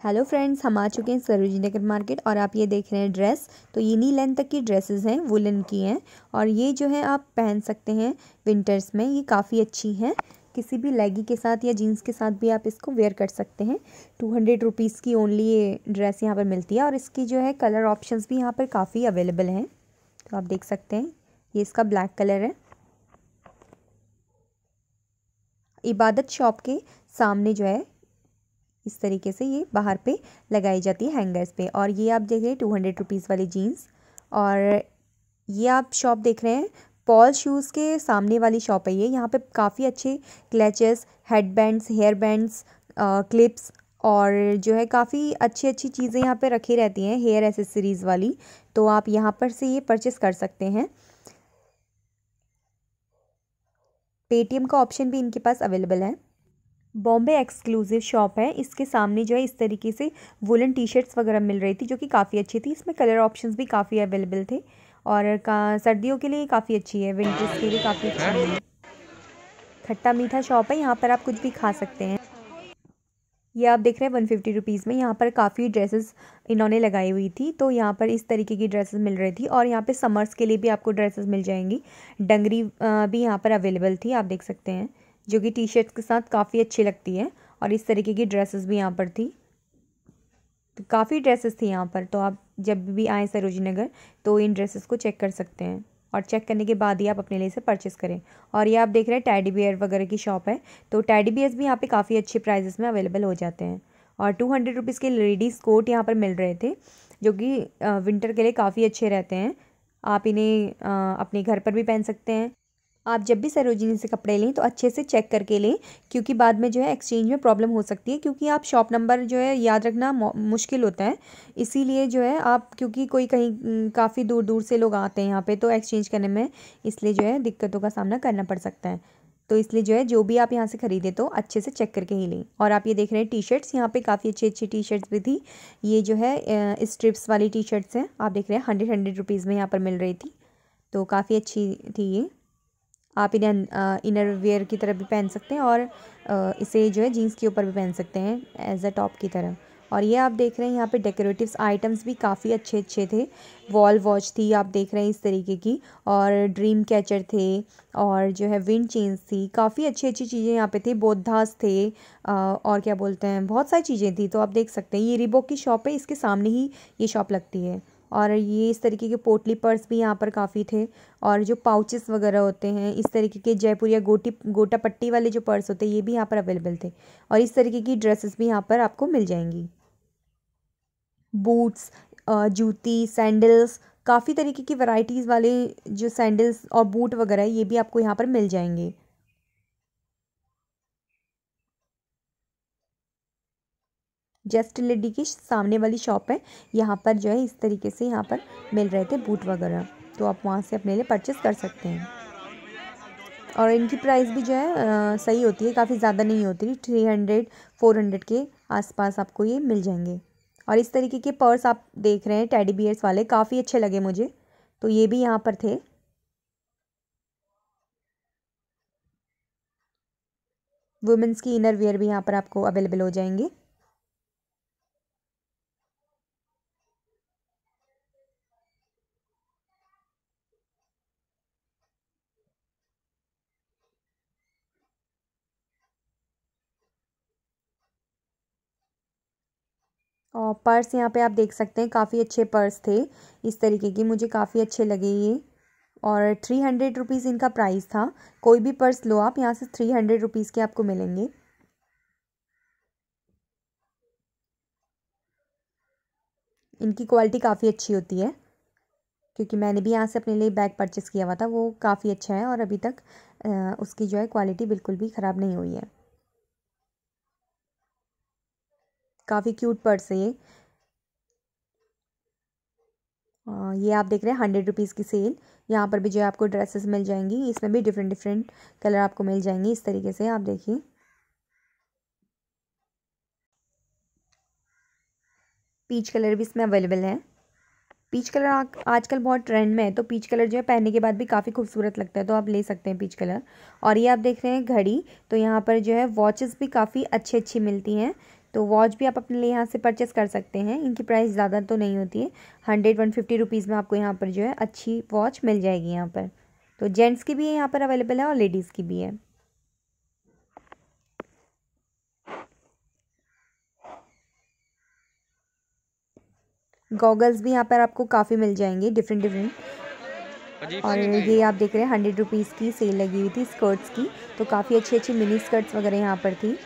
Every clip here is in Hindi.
हेलो फ्रेंड्स हम आ चुके हैं सरोजी नगर मार्केट और आप ये देख रहे हैं ड्रेस तो ये नी लेंथ तक की ड्रेसेस हैं वुलन की हैं। और ये जो है आप पहन सकते हैं विंटर्स में, ये काफ़ी अच्छी हैं। किसी भी लेगी के साथ या जीन्स के साथ भी आप इसको वेयर कर सकते हैं। टू हंड्रेड रुपीज़ की ओनली ये ड्रेस यहाँ पर मिलती है और इसकी जो है कलर ऑप्शंस भी यहाँ पर काफ़ी अवेलेबल हैं। तो आप देख सकते हैं, ये इसका ब्लैक कलर है। इबादत शॉप के सामने जो है इस तरीके से ये बाहर पे लगाई जाती है हैंगर्स पे। और ये आप देख रहे हैं टू हंड्रेड रुपीज़ वाली जीन्स और ये आप शॉप देख रहे हैं। पॉल शूज़ के सामने वाली शॉप है ये। यहाँ पे काफ़ी अच्छे clutches head bands hair bands clips और जो है काफ़ी अच्छी अच्छी चीज़ें यहाँ पे रखी रहती हैं हेयर एसेसरीज़ वाली। तो आप यहाँ पर से ये परचेस कर सकते हैं। पेटीएम का ऑप्शन भी इनके पास अवेलेबल है। बॉम्बे एक्सक्लूसिव शॉप है। इसके सामने जो है, इस तरीके से वुलन टी शर्ट्स वगैरह मिल रही थी, जो कि काफ़ी अच्छी थी। इसमें कलर ऑप्शंस भी काफ़ी अवेलेबल थे और का, सर्दियों के लिए काफ़ी अच्छी है, विंटर्स के लिए काफ़ी अच्छी है। खट्टा मीठा शॉप है, यहाँ पर आप कुछ भी खा सकते हैं। ये आप देख रहे हैं वन फिफ्टी रुपीज़ में। यहाँ पर काफ़ी ड्रेसेस इन्होंने लगाई हुई थी तो यहाँ पर इस तरीके की ड्रेसेस मिल रही थी और यहाँ पे समर्स के लिए भी आपको ड्रेसेस मिल जाएँगी। डंगरी भी यहाँ पर अवेलेबल थी, आप देख सकते हैं। जो कि टी शर्ट्स के साथ काफ़ी अच्छी लगती है और इस तरीके की ड्रेसेस भी यहाँ पर थी। तो काफ़ी ड्रेसेस थी यहाँ पर तो आप जब भी आएँ सरोजी नगर तो इन ड्रेसेस को चेक कर सकते हैं और चेक करने के बाद ही आप अपने लिए से परचेस करें। और ये आप देख रहे हैं टैडी बियर वगैरह की शॉप है तो टैडी बियर्स भी यहाँ पे काफ़ी अच्छे प्राइजेस में अवेलेबल हो जाते हैं। और टू हंड्रेड रुपीज़ के लेडीज़ कोट यहाँ पर मिल रहे थे, जो कि विंटर के लिए काफ़ी अच्छे रहते हैं। आप इन्हें अपने घर पर भी पहन सकते हैं। आप जब भी सरोजिनी से कपड़े लें तो अच्छे से चेक करके लें, क्योंकि बाद में जो है एक्सचेंज में प्रॉब्लम हो सकती है, क्योंकि आप शॉप नंबर जो है याद रखना मुश्किल होता है। इसीलिए जो है आप, क्योंकि कोई कहीं काफ़ी दूर दूर से लोग आते हैं यहाँ पे तो एक्सचेंज करने में इसलिए जो है दिक्कतों का सामना करना पड़ सकता है। तो इसलिए जो है, जो भी आप यहाँ से ख़रीदे तो अच्छे से चेक करके ही लें। और आप ये देख रहे हैं टी शर्ट्स यहाँ पे काफ़ी अच्छी अच्छी टी शर्ट्स भी थी। ये जो है स्ट्रिप्स वाली टी शर्ट्स हैं। आप देख रहे हैं हंड्रेड हंड्रेड रुपीज़ में यहाँ पर मिल रही थी। तो काफ़ी अच्छी थी ये। आप इन्हें इनर वेयर की तरह भी पहन सकते हैं और इसे जो है जीन्स के ऊपर भी पहन सकते हैं एज अ टॉप की तरह। और ये आप देख रहे हैं यहाँ पे डेकोरेटिव्स आइटम्स भी काफ़ी अच्छे अच्छे थे। वॉल वॉच थी आप देख रहे हैं इस तरीके की और ड्रीम कैचर थे और जो है विंड चेन्स थी। काफ़ी अच्छी अच्छी चीज़ें यहाँ पे थे बोधास थे और क्या बोलते हैं, बहुत सारी चीज़ें थी। तो आप देख सकते हैं ये रिबोक की शॉप है, इसके सामने ही ये शॉप लगती है। और ये इस तरीके के पोटली पर्स भी यहाँ पर काफ़ी थे और जो पाउचेस वगैरह होते हैं, इस तरीके के जयपुर या गोटी गोटा पट्टी वाले जो पर्स होते हैं, ये भी यहाँ पर अवेलेबल थे और इस तरीके की ड्रेसेस भी यहाँ पर आपको मिल जाएँगी। बूट्स जूती, सैंडल्स, काफ़ी तरीके की वैरायटीज़ वाले जो सैंडल्स और बूट वगैरह ये भी आपको यहाँ पर मिल जाएँगे। जस्ट लेडी की सामने वाली शॉप है। यहाँ पर जो है इस तरीके से यहाँ पर मिल रहे थे बूट वगैरह। तो आप वहाँ से अपने लिए परचेस कर सकते हैं। और इनकी प्राइस भी जो है आ, सही होती है। काफ़ी ज़्यादा नहीं होती थ्री हंड्रेड फोर हंड्रेड के आसपास आपको ये मिल जाएँगे। और इस तरीके के पर्स आप देख रहे हैं टेडी बियर्स वाले। काफ़ी अच्छे लगे मुझे। तो ये भी यहाँ पर थे। वुमेंस की इनर वेयर भी यहाँ पर आपको अवेलेबल हो जाएँगे। और पर्स यहाँ पे आप देख सकते हैं, काफ़ी अच्छे पर्स थे इस तरीके की, मुझे काफ़ी अच्छे लगे ये। और थ्री हंड्रेड रुपीज़ इनका प्राइस था। कोई भी पर्स लो आप, यहाँ से थ्री हंड्रेड रुपीज़ के आपको मिलेंगे। इनकी क्वालिटी काफ़ी अच्छी होती है, क्योंकि मैंने भी यहाँ से अपने लिए बैग परचेस किया हुआ था। वो काफ़ी अच्छा है और अभी तक उसकी जो है क्वालिटी बिल्कुल भी ख़राब नहीं हुई है। काफ़ी क्यूट पर्स है ये। ये आप देख रहे हैं हंड्रेड रुपीज़ की सेल यहाँ पर भी जो है आपको ड्रेसेस मिल जाएँगी। इसमें भी डिफरेंट डिफरेंट कलर आपको मिल जाएँगी। इस तरीके से आप देखिए। पीच कलर भी इसमें अवेलेबल है। पीच कलर आजकल बहुत ट्रेंड में है तो पीच कलर जो है पहनने के बाद भी काफ़ी खूबसूरत लगता है तो आप ले सकते हैं पीच कलर और ये आप देख रहे हैं घड़ी तो यहाँ पर जो है वॉचेस भी काफ़ी अच्छी अच्छी मिलती हैं। तो वॉच भी आप अपने लिए यहाँ से परचेस कर सकते हैं। इनकी प्राइस ज़्यादा तो नहीं होती है। हंड्रेड वन फिफ्टी रुपीज़ में आपको यहाँ पर जो है अच्छी वॉच मिल जाएगी यहाँ पर। तो जेंट्स की भी यहाँ पर अवेलेबल है और लेडीज़ की भी है। गॉगल्स भी यहाँ पर आपको काफ़ी मिल जाएँगे डिफरेंट डिफरेंट और ये आप देख रहे हैं हंड्रेड रुपीज़ की सेल लगी हुई थी स्कर्ट्स की। तो काफ़ी अच्छी अच्छी मिनी स्कर्ट्स वगैरह यहाँ पर थी।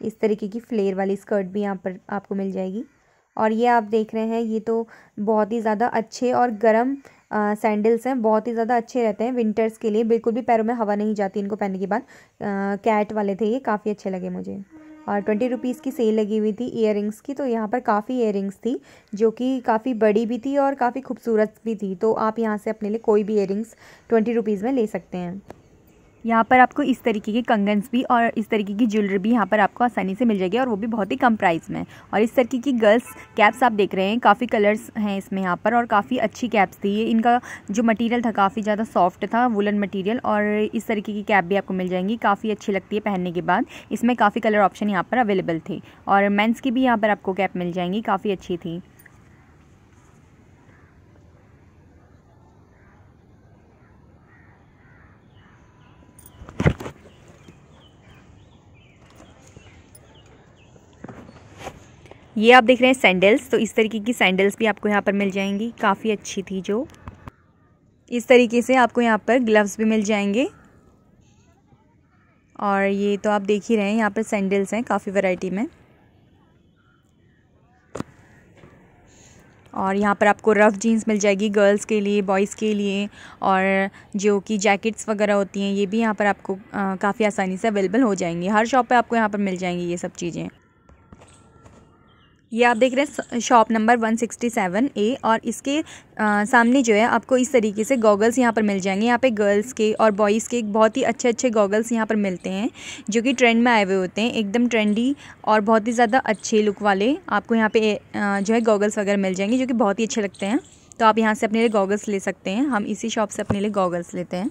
इस तरीके की फ्लेयर वाली स्कर्ट भी यहाँ पर आपको मिल जाएगी। और ये आप देख रहे हैं, ये तो बहुत ही ज़्यादा अच्छे और गर्म सैंडल्स हैं। बहुत ही ज़्यादा अच्छे रहते हैं विंटर्स के लिए। बिल्कुल भी पैरों में हवा नहीं जाती इनको पहनने के बाद। कैट वाले थे ये, काफ़ी अच्छे लगे मुझे। और ट्वेंटी रुपीज़ की सेल लगी हुई थी इयर की तो यहाँ पर काफ़ी इयर थी, जो कि काफ़ी बड़ी भी थी और काफ़ी खूबसूरत भी थी। तो आप यहाँ से अपने लिए कोई भी इयर ट्वेंटी रुपीज़ में ले सकते हैं। यहाँ पर आपको इस तरीके के कंगन्स भी और इस तरीके की ज्वेलरी भी यहाँ पर आपको आसानी से मिल जाएगी और वो भी बहुत ही कम प्राइस में। और इस तरीके की गर्ल्स कैप्स आप देख रहे हैं, काफ़ी कलर्स हैं इसमें यहाँ पर और काफ़ी अच्छी कैप्स थी ये। इनका जो मटेरियल था काफ़ी ज़्यादा सॉफ्ट था, वुलन मटेरियल और इस तरीके की कैप भी आपको मिल जाएँगी, काफ़ी अच्छी लगती है पहनने के बाद। इसमें काफ़ी कलर ऑप्शन यहाँ पर अवेलेबल थे और मेन्स की भी यहाँ पर आपको कैप मिल जाएँगी, काफ़ी अच्छी थी। ये आप देख रहे हैं सैंडल्स तो इस तरीके की सैंडल्स भी आपको यहाँ पर मिल जाएँगी। काफ़ी अच्छी थी जो। इस तरीके से आपको यहाँ पर ग्लव्स भी मिल जाएँगे। और ये तो आप देख ही रहे हैं, यहाँ पर सैंडल्स हैं काफ़ी वैरायटी में। और यहाँ पर आपको रफ़ जीन्स मिल जाएगी गर्ल्स के लिए बॉयज़ के लिए। और जो कि जैकेट्स वगैरह होती हैं, ये भी यहाँ पर आपको काफ़ी आसानी से अवेलेबल हो जाएँगी। हर शॉप पे आपको यहाँ पर मिल जाएँगी ये सब चीज़ें। ये आप देख रहे हैं shop number one sixty seven A और इसके आ, सामने जो है आपको इस तरीके से गॉगल्स यहाँ पर मिल जाएँगे। यहाँ पे गर्ल्स के और बॉयज़ के बहुत ही अच्छे अच्छे गॉगल्स यहाँ पर मिलते हैं जो कि ट्रेंड में आए हुए होते हैं। एकदम ट्रेंडी और बहुत ही ज़्यादा अच्छे लुक वाले आपको यहाँ पे जो है गॉगल्स वगैरह मिल जाएँगे जो कि बहुत ही अच्छे लगते हैं। तो आप यहाँ से अपने लिए गॉगल्स ले सकते हैं। हम इसी शॉप से अपने लिए गॉगल्स लेते हैं।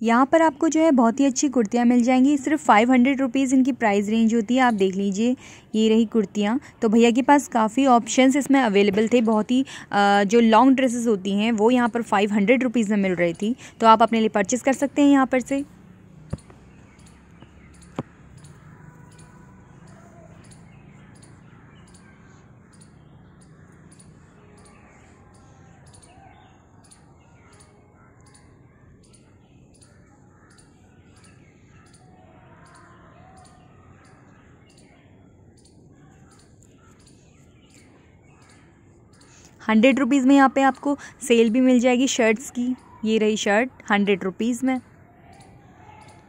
यहाँ पर आपको जो है बहुत ही अच्छी कुर्तियाँ मिल जाएँगी। सिर्फ़ फाइव हंड्रेड रुपीज़ इनकी प्राइस रेंज होती है। आप देख लीजिए, ये रही कुर्तियाँ। तो भैया के पास काफ़ी ऑप्शंस इसमें अवेलेबल थे। बहुत ही जो लॉन्ग ड्रेसेस होती हैं, वो यहाँ पर फाइव हंड्रेड रुपीज़ में मिल रही थी। तो आप अपने लिए परचेज़ कर सकते हैं यहाँ पर से। हंड्रेड रुपीज़ में यहाँ पे आपको सेल भी मिल जाएगी शर्ट्स की। ये रही शर्ट, हंड्रेड रुपीज़ में।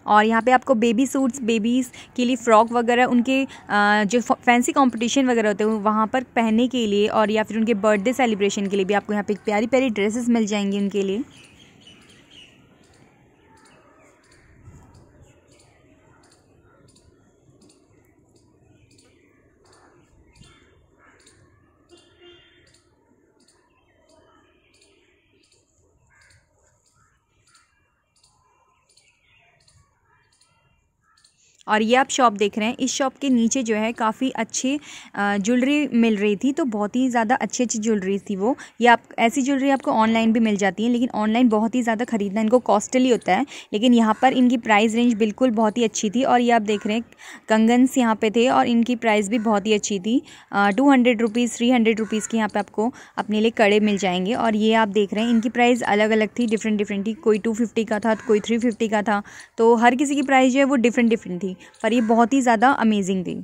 और यहाँ पे आपको बेबी सूट्स बेबीज़ के लिए फ़्रॉक वगैरह, उनके जो फैंसी कंपटीशन वगैरह होते हैं, वहाँ पर पहनने के लिए और या फिर उनके बर्थडे सेलिब्रेशन के लिए भी आपको यहाँ पे प्यारी प्यारी ड्रेसेस मिल जाएँगी उनके लिए। और ये आप शॉप देख रहे हैं, इस शॉप के नीचे जो है काफ़ी अच्छी ज्वेलरी मिल रही थी तो बहुत ही ज़्यादा अच्छी अच्छी ज्वेलरी थी वो। ये आप, ऐसी ज्वेलरी आपको ऑनलाइन भी मिल जाती है, लेकिन ऑनलाइन बहुत ही ज़्यादा ख़रीदना इनको कॉस्टली होता है, लेकिन यहाँ पर इनकी प्राइस रेंज बिल्कुल बहुत ही अच्छी थी, और ये आप देख रहे हैं, कंगन्स यहाँ पे थे, और इनकी प्राइस भी बहुत ही अच्छी थी two hundred rupees three hundred rupees की यहाँ पर आपको अपने लिए कड़े मिल जाएँगे, और ये आप देख रहे हैं, इनकी प्राइस अलग अलग थी डिफरेंट डिफरेंट थी, कोई टू फिफ्टी का था, कोई थ्री फिफ्टी का था तो हर किसी की प्राइस जो है वो डिफरेंट डिफरेंट थी। पर ये बहुत ही ज़्यादा अमेजिंग थी।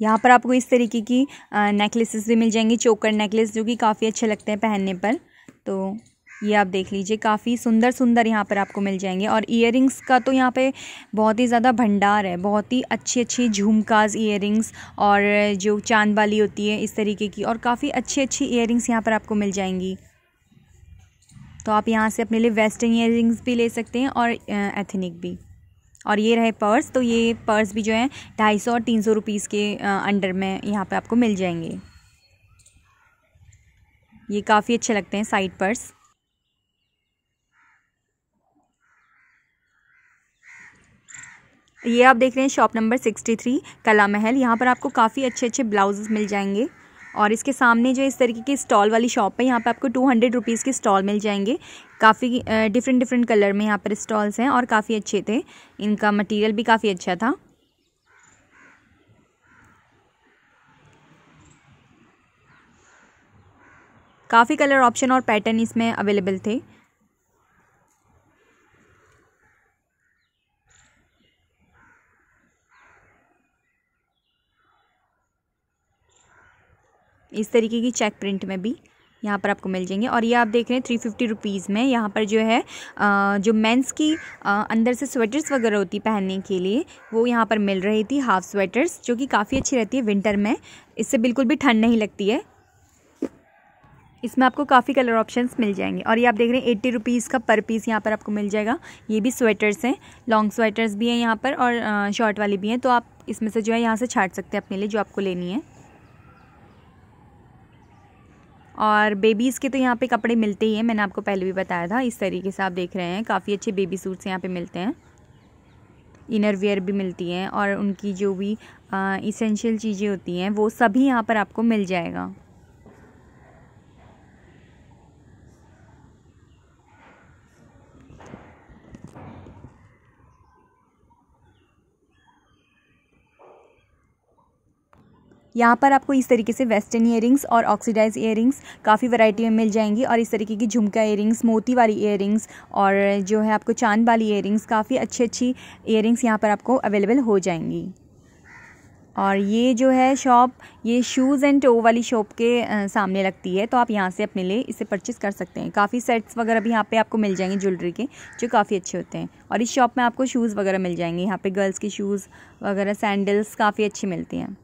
यहाँ पर आपको इस तरीके की नेकलेसेस भी मिल जाएँगी चोकर नेकलेस जो कि काफ़ी अच्छे लगते हैं पहनने पर। तो ये आप देख लीजिए, काफ़ी सुंदर सुंदर यहाँ पर आपको मिल जाएँगे। और इयर का तो यहाँ पे बहुत ही ज़्यादा भंडार है, बहुत ही अच्छी अच्छी झुमकाज इयर और जो चाँद वाली होती है इस तरीके की, और काफ़ी अच्छी अच्छी इयर यहाँ पर आपको मिल जाएँगी। तो आप यहाँ से अपने लिए वेस्टर्न इयर भी ले सकते हैं और एथनिक भी। और ये रहे पर्स तो ये पर्स भी जो है ढाई सौ और तीन सौ रुपीज़ के अंडर में यहाँ पे आपको मिल जाएँगे। ये काफ़ी अच्छे लगते हैं साइड पर्स। ये आप देख रहे हैं शॉप नंबर सिक्सटी थ्री, कला महल। यहाँ पर आपको काफ़ी अच्छे अच्छे ब्लाउजेस मिल जाएँगे। और इसके सामने जो इस तरीके की स्टॉल वाली शॉप है, यहाँ पे आपको टू हंड्रेड रुपीज़ के स्टॉल मिल जाएँगे। काफ़ी डिफरेंट डिफरेंट कलर में यहाँ पर स्टॉल्स हैं और काफ़ी अच्छे थे। इनका मटेरियल भी काफ़ी अच्छा था। काफ़ी कलर ऑप्शन और पैटर्न इसमें अवेलेबल थे। इस तरीके की चेक प्रिंट में भी। यहाँ पर आपको मिल जाएँगे। और ये आप देख रहे हैं थ्री फिफ्टी रुपीज़ में यहाँ पर जो है जो मेंस की अंदर से स्वेटर्स वगैरह होती पहनने के लिए, वो यहाँ पर मिल रही थी हाफ़ स्वेटर्स, जो कि काफ़ी अच्छी रहती है विंटर में। इससे बिल्कुल भी ठंड नहीं लगती है। इसमें आपको काफ़ी कलर ऑप्शंस मिल जाएँगे। और ये आप देख रहे हैं एट्टी रुपीज़ का पर पीस यहाँ पर आपको मिल जाएगा। ये भी स्वेटर्स हैं, लॉन्ग स्वेटर्स भी हैं यहाँ पर और शॉर्ट वाली भी हैं तो आप इसमें से जो है यहाँ से छाट सकते हैं अपने लिए जो आपको लेनी है। और बेबीज़ के तो यहाँ पे कपड़े मिलते ही हैं, मैंने आपको पहले भी बताया था, इस तरीके से आप देख रहे हैं, काफ़ी अच्छे बेबी सूट्स यहाँ पे मिलते हैं। इनर वेयर भी मिलती हैं और उनकी जो भी इसेंशियल चीज़ें होती हैं, वो सभी यहाँ पर आपको मिल जाएगा। यहाँ पर आपको इस तरीके से वेस्टर्न इयर और ऑक्सीडाइज इयर काफ़ी वैरायटी में मिल जाएँगी और इस तरीके की झुमका इयर मोती वाली इयर और जो है आपको चाँद वाली इयर काफ़ी अच्छी अच्छी इयर यहाँ पर आपको अवेलेबल हो जाएँगी। और ये जो है शॉप ये शूज़ एंड टो वाली शॉप के सामने लगती है तो आप यहाँ से अपने लिए इसे परचेज़ कर सकते हैं। काफ़ी सेट्स वगैरह भी यहाँ पे आपको मिल जाएँगे ज्वेलरी के, जो काफ़ी अच्छे होते हैं। और इस शॉप में आपको शूज़ वगैरह मिल जाएँगे, यहाँ पे गर्ल्स के शूज़ वगैरह सैंडल्स काफ़ी अच्छी मिलती हैं।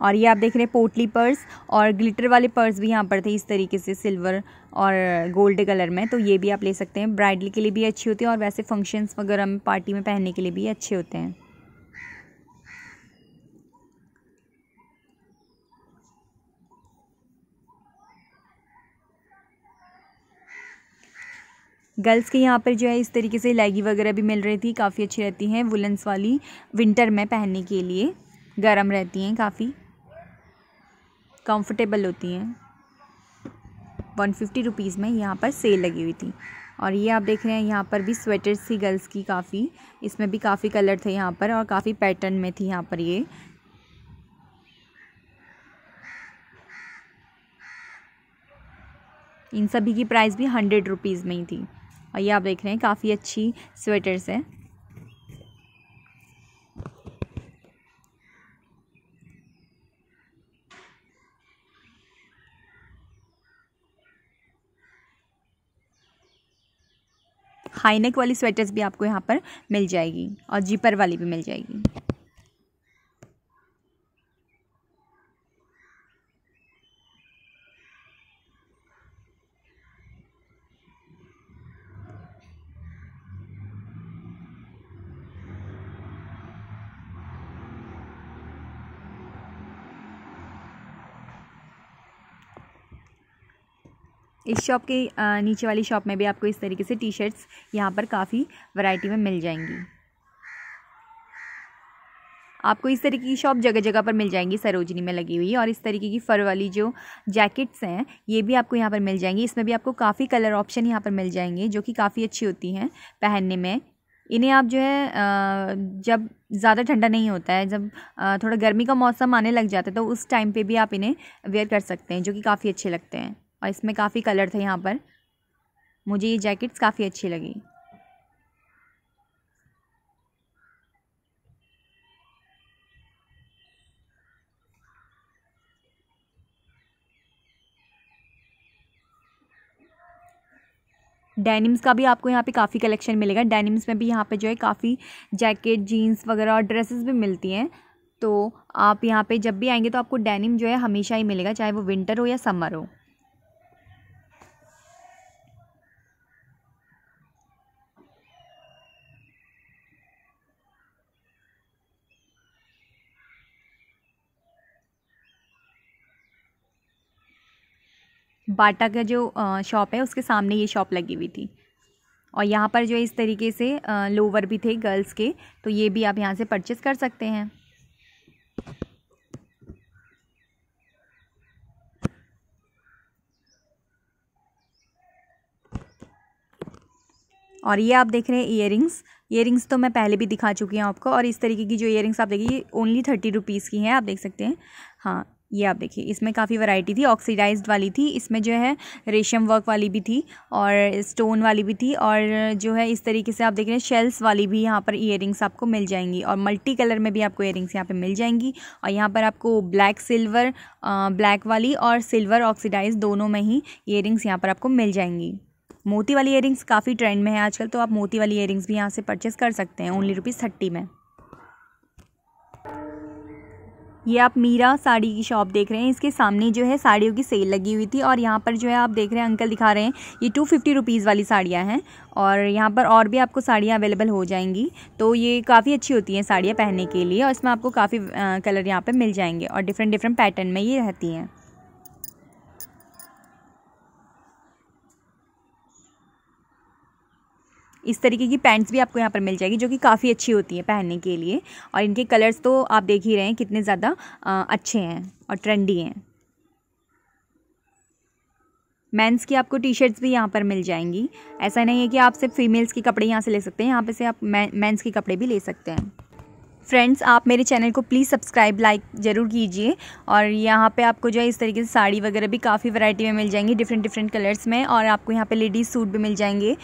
और ये आप देख रहे हैं पोटली पर्स और ग्लिटर वाले पर्स भी यहाँ पर थे इस तरीके से सिल्वर और गोल्ड कलर में तो ये भी आप ले सकते हैं। ब्राइडल के लिए भी अच्छी होती है और वैसे फ़ंक्शंस वगैरह में पार्टी में पहनने के लिए भी अच्छे होते हैं। गर्ल्स के यहाँ पर जो है इस तरीके से लेगी वगैरह भी मिल रही थी, काफ़ी अच्छी रहती हैं वुलन्स वाली विंटर में पहनने के लिए। गर्म रहती हैं काफ़ी। कंफर्टेबल होती हैं। वन फिफ्टी रुपीज़ में यहाँ पर सेल लगी हुई थी। और ये आप देख रहे हैं, यहाँ पर भी स्वेटर्स थी गर्ल्स की काफ़ी। इसमें भी काफ़ी कलर थे यहाँ पर और काफ़ी पैटर्न में थी यहाँ पर ये। इन सभी की प्राइस भी हंड्रेड रुपीज़ में ही थी। और ये आप देख रहे हैं, काफ़ी अच्छी स्वेटर्स है। हाईनेक वाली स्वेटर्स भी आपको यहाँ पर मिल जाएगी और जीपर वाली भी मिल जाएगी। इस शॉप के नीचे वाली शॉप में भी आपको इस तरीके से टी शर्ट्स यहाँ पर काफ़ी वैरायटी में मिल जाएँगी। आपको इस तरीके की शॉप जगह जगह पर मिल जाएँगी, सरोजनी में लगी हुई और इस तरीके की फ़र वाली जो जैकेट्स हैं, ये भी आपको यहाँ पर मिल जाएँगी। इसमें भी आपको काफ़ी कलर ऑप्शन यहाँ पर मिल जाएँगे, जो कि काफ़ी अच्छी होती हैं पहनने में। इन्हें आप जो है जब ज़्यादा ठंडा नहीं होता है, जब थोड़ा गर्मी का मौसम आने लग जाता है तो उस टाइम पे भी आप इन्हें वेयर कर सकते हैं, जो कि काफ़ी अच्छे लगते हैं। और इसमें काफ़ी कलर थे यहाँ पर। मुझे ये जैकेट्स काफ़ी अच्छी लगी। डेनिम्स का भी आपको यहाँ पे काफ़ी कलेक्शन मिलेगा। डेनिम्स में भी यहाँ पे जो है काफ़ी जैकेट जीन्स वगैरह और ड्रेसेस भी मिलती हैं। तो आप यहाँ पे जब भी आएँगे तो आपको डेनिम जो है हमेशा ही मिलेगा, चाहे वो विंटर हो या समर हो। बाटा का जो शॉप है, उसके सामने ये शॉप लगी हुई थी। और यहाँ पर जो इस तरीके से लोवर भी थे गर्ल्स के तो ये भी आप यहाँ से परचेज़ कर सकते हैं। और ये आप देख रहे हैं इयरिंग्स इयरिंग्स तो मैं पहले भी दिखा चुकी हूँ आपको, और इस तरीके की जो इयरिंग्स आप देखिए ओनली थर्टी रुपीज़ की हैं, आप देख सकते हैं। हाँ ये आप देखिए, इसमें काफ़ी वैरायटी थी ऑक्सीडाइज्ड वाली थी, इसमें जो है रेशम वर्क वाली भी थी और स्टोन वाली भी थी और जो है इस तरीके से आप देख रहे हैं शेल्स वाली भी यहाँ पर इयर आपको मिल जाएँगी और मल्टी कलर में भी आपको इयर यहाँ पर मिल जाएँगी और यहाँ पर आपको ब्लैक सिल्वर ब्लैक वाली और सिल्वर ऑक्सीडाइज दोनों में ही इयर यहाँ पर आपको मिल जाएँगी। मोती वाली इयर काफ़ी ट्रेंड में है आजकल तो आप मोती वाली इयर भी यहाँ से परचेज़ कर सकते हैं ओनली रुपीज़ थर्टी में। ये आप मीरा साड़ी की शॉप देख रहे हैं। इसके सामने जो है साड़ियों की सेल लगी हुई थी और यहाँ पर जो है आप देख रहे हैं, अंकल दिखा रहे हैं, ये टू फिफ्टी रुपीज़ वाली साड़ियाँ हैं और यहाँ पर और भी आपको साड़ियाँ अवेलेबल हो जाएँगी। तो ये काफ़ी अच्छी होती हैं साड़ियाँ पहनने के लिए और इसमें आपको काफ़ी कलर यहाँ पर मिल जाएँगे और डिफरेंट डिफरेंट पैटर्न में ये रहती हैं। इस तरीके की पैंट्स भी आपको यहाँ पर मिल जाएगी, जो कि काफ़ी अच्छी होती है पहनने के लिए। और इनके कलर्स तो आप देख ही रहे हैं, कितने ज़्यादा अच्छे हैं और ट्रेंडी हैं। मेंस की आपको टी शर्ट्स भी यहाँ पर मिल जाएँगी। ऐसा नहीं है कि आप सिर्फ़ फीमेल्स के कपड़े यहाँ से ले सकते हैं, यहाँ पे से आप मेंस के कपड़े भी ले सकते हैं। फ्रेंड्स, आप मेरे चैनल को प्लीज़ सब्सक्राइब, लाइक ज़रूर कीजिए। और यहाँ पे आपको जो है, इस तरीके से साड़ी वगैरह भी काफ़ी वैरायटी में मिल जाएँगी डिफरेंट डिफरेंट कलर्स में। और आपको यहाँ पे लेडीज़ सूट भी मिल जाएँगे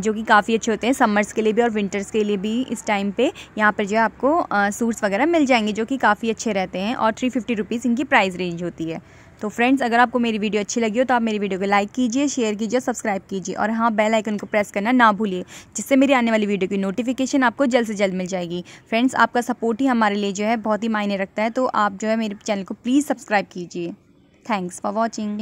जो कि काफ़ी अच्छे होते हैं समर्स के लिए भी और विंटर्स के लिए भी इस टाइम पर यहाँ पर जो है, आपको सूट्स वगैरह मिल जाएँगे, जो कि काफ़ी अच्छे रहते हैं। और थ्री फिफ्टी इनकी प्राइस रेंज होती है। तो फ्रेंड्स अगर आपको मेरी वीडियो अच्छी लगी हो तो आप मेरी वीडियो को लाइक कीजिए शेयर कीजिए सब्सक्राइब कीजिए और हाँ बेल आइकन को प्रेस करना ना भूलिए, जिससे मेरी आने वाली वीडियो की नोटिफिकेशन आपको जल्द से जल्द मिल जाएगी। फ्रेंड्स आपका सपोर्ट ही हमारे लिए जो है बहुत ही मायने रखता है तो आप जो है मेरे चैनल को प्लीज़ सब्सक्राइब कीजिए। Thanks for watching